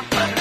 up, but